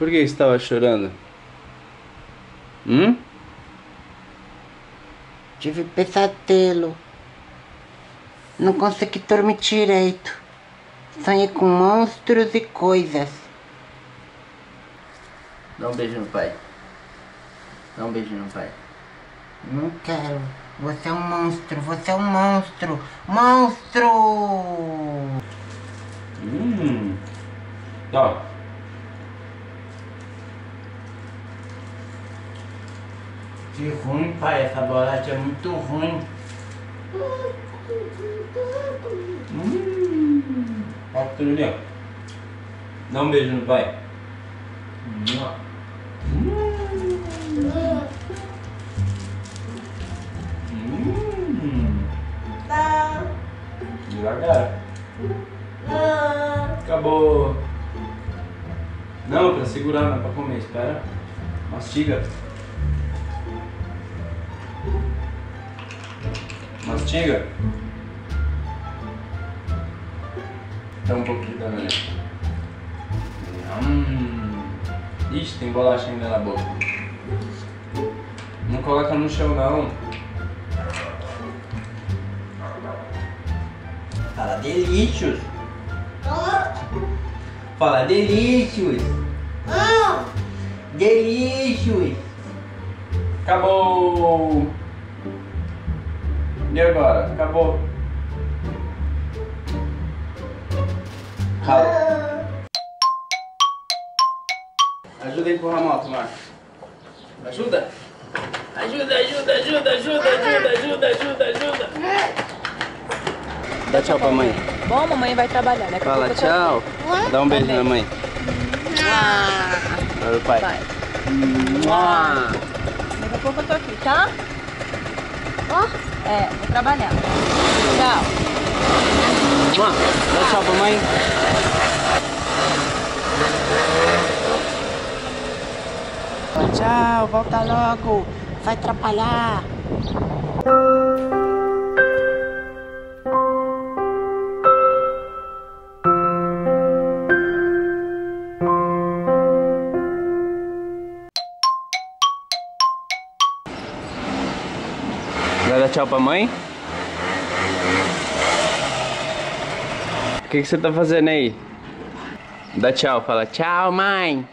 Por que você estava chorando? Hum? Tive pesadelo. Não consegui dormir direito. Sonhei com monstros e coisas. Dá um beijo no pai. Dá um beijo no pai. Não quero. Você é um monstro, você é um monstro. Monstro! Hum. Ó. Que ruim, pai. Essa bolacha é muito ruim. Hum. Ó, ó. Dá um beijo no pai. Hum. Devagar. Acabou. Não, pra segurar, não é pra comer. Espera. Mastiga. Mastiga. Dá um pouquinho também. Hum. Ixi, tem bolacha ainda na boca. Não coloca no chão não. Fala delícios. Fala delícios. Delícios. Acabou. E agora? Acabou. Rala. Ajuda a empurrar a moto, Marcos. Ajuda. Ajuda, ajuda, ajuda, ajuda, ajuda, ajuda, ajuda, ajuda. Dá tchau pra mãe. Bom, mamãe vai trabalhar, né? Fala tô tchau. Dá um beijo na mãe. Para o pai. Daqui a pouco eu tô aqui, tá? É, vou trabalhar. Tchau. Mua. Dá tchau pra mãe. Tchau, volta logo. Vai atrapalhar. Tchau pra mãe? O que, você tá fazendo aí? Dá tchau, fala tchau, mãe.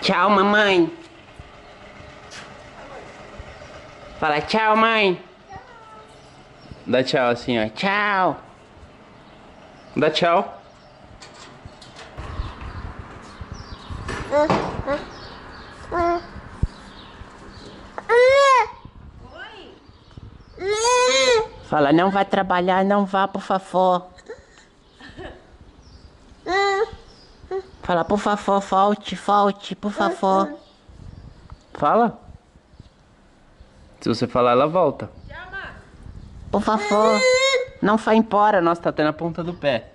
Tchau, mamãe. Fala tchau, mãe. Dá tchau assim, ó. Tchau. Dá tchau. Fala, não vai trabalhar, não vá, por favor. Fala, por favor, volte, volte, por favor. Fala. Se você falar, ela volta. Por favor. Não vai embora. Nossa, tá até na ponta do pé.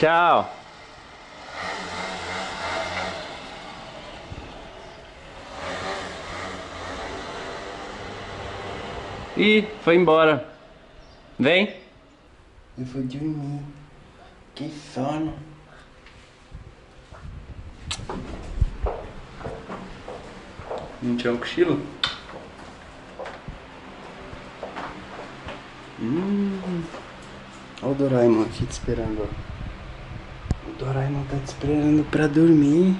Tchau. Ih, foi embora. Vem. Eu vou dormir. Que sono. Não tinha um cochilo? Hum. Olha o Doraemon aqui te esperando. ó. O Doraemon tá te esperando pra dormir.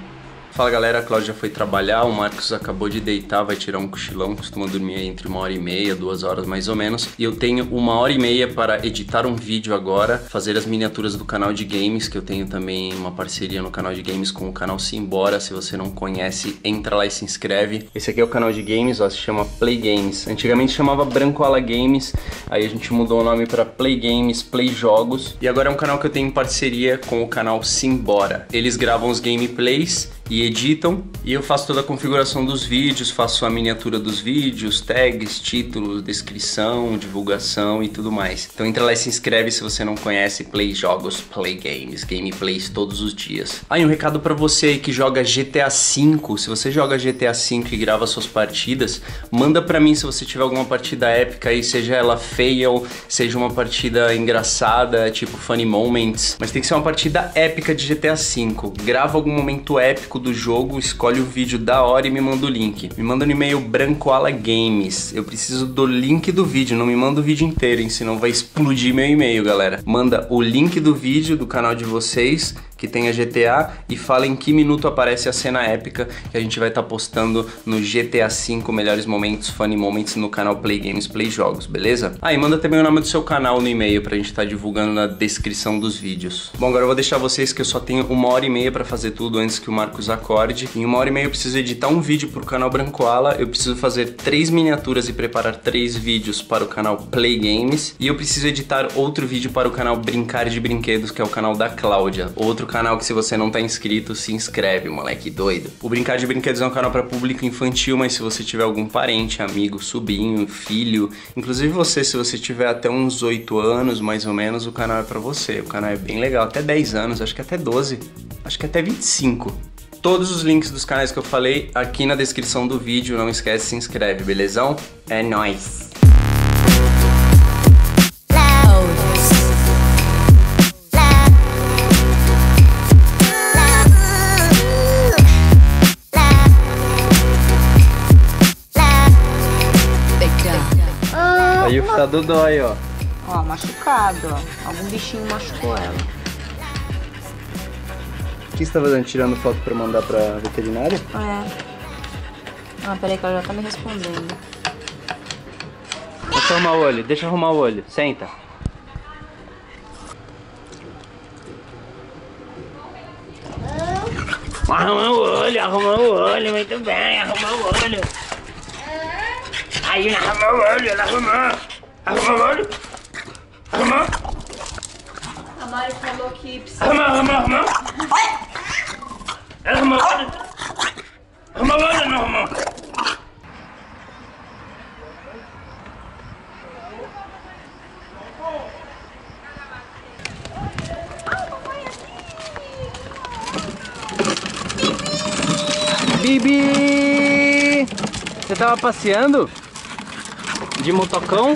Fala galera, a Cláudia foi trabalhar, o Marcos acabou de deitar, vai tirar um cochilão, costuma dormir entre uma hora e meia, duas horas mais ou menos. E eu tenho uma hora e meia para editar um vídeo agora, fazer as miniaturas do canal de games, que eu tenho também uma parceria no canal de games com o canal Simbora. Se você não conhece, entra lá e se inscreve. Esse aqui é o canal de games, ó, se chama Play Games. Antigamente chamava Brancoala Games, aí a gente mudou o nome para Play Games, Play Jogos. E agora é um canal que eu tenho em parceria com o canal Simbora. Eles gravam os gameplays e editam. E eu faço toda a configuração dos vídeos, faço a miniatura dos vídeos, tags, títulos, descrição, divulgação e tudo mais. Então entra lá e se inscreve se você não conhece Play Jogos, Play Games, gameplays todos os dias. Aí um recado para você aí que joga GTA V, se você joga GTA V e grava suas partidas, manda para mim se você tiver alguma partida épica aí, seja ela fail, seja uma partida engraçada, tipo funny moments, mas tem que ser uma partida épica de GTA V. Grava algum momento épico do jogo, escolhe o vídeo da hora e me manda o link. Me manda no e-mail brancoala games. Eu preciso do link do vídeo, não me manda o vídeo inteiro, hein, senão vai explodir meu e-mail, galera. Manda o link do vídeo do canal de vocês que tenha GTA e fala em que minuto aparece a cena épica que a gente vai estar tá postando no GTA V melhores momentos, funny moments no canal Play Games Play Jogos, beleza? E manda também o nome do seu canal no e-mail pra gente estar tá divulgando na descrição dos vídeos. Bom, agora eu vou deixar vocês que eu só tenho uma hora e meia para fazer tudo antes que o Marcos acorde. Em uma hora e meia eu preciso editar um vídeo pro canal Brancoala, eu preciso fazer três miniaturas e preparar três vídeos para o canal Play Games e eu preciso editar outro vídeo para o canal Brincar de Brinquedos, que é o canal da Cláudia, outro canal que se você não tá inscrito, se inscreve, moleque doido. O Brincar de Brinquedos é um canal para público infantil, mas se você tiver algum parente, amigo, sobrinho, filho, inclusive você, se você tiver até uns 8 anos, mais ou menos, o canal é para você. O canal é bem legal, até 10 anos, acho que até 12, acho que até 25 todos os links dos canais que eu falei aqui na descrição do vídeo. Não esquece, se inscreve, belezão? É nóis! Tá dói, ó. Ó, machucado, ó. Algum bichinho machucou ela. O que você tá fazendo? Tirando foto pra mandar pra veterinária? É. Ah, peraí que ela já tá me respondendo. Deixa eu arrumar o olho, deixa eu arrumar o olho. Senta. Arruma o olho, arruma o olho, muito bem, arruma o olho. Aí, arruma o olho, ela arrumou. Arruma o olho. Arrumou. A Mari falou que precisa... Arruma, arruma, arruma. Arruma o olho. Arruma o olho, não arrumou. Bibi! Você tava passeando? De motocão?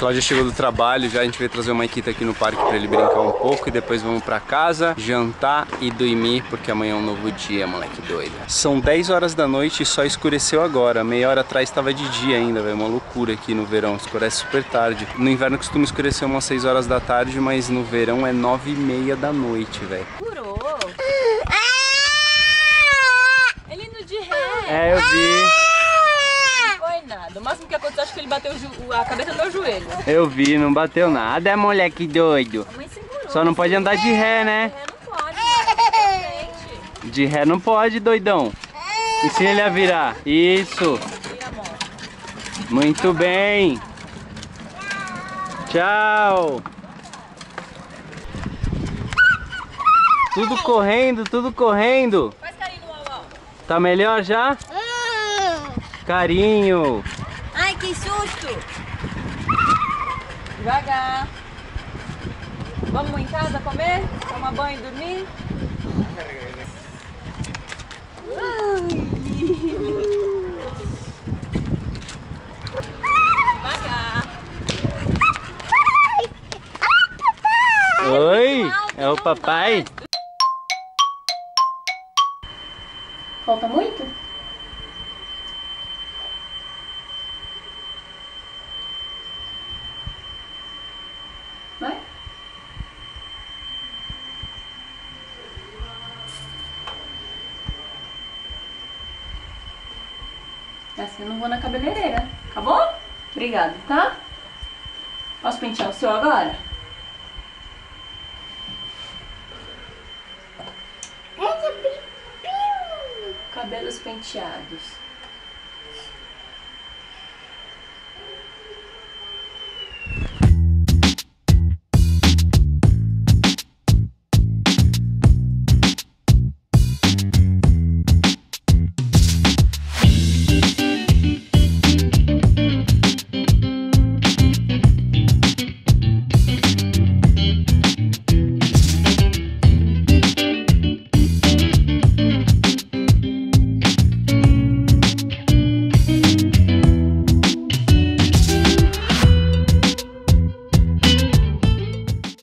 Cláudia chegou do trabalho, já a gente veio trazer o Maikita aqui no parque para ele brincar um pouco e depois vamos para casa, jantar e dormir, porque amanhã é um novo dia, moleque doido. São 10 horas da noite e só escureceu agora. Meia hora atrás estava de dia ainda, velho. Uma loucura aqui no verão, escurece super tarde. No inverno costuma escurecer umas 6 horas da tarde, mas no verão é 9 e meia da noite, velho. Curou. Ele indo de ré. É, eu vi nada. O máximo que aconteceu, acho que ele bateu a cabeça no meu joelho. Eu vi, não bateu nada, moleque doido. A mãe segurou. Só não pode andar de ré, né? De ré não pode, doidão. Ensina ele a virar. Isso. Muito bem. Tchau. Tudo correndo, tudo correndo. Faz carinho no Tá melhor já? Carinho. Que susto. Devagar. Vamos em casa comer? Tomar banho e dormir? Devagar. Oi, é o papai? Falta muito? Assim eu não vou na cabeleireira. Acabou? Obrigada, tá? Posso pentear o seu agora? Cabelos penteados.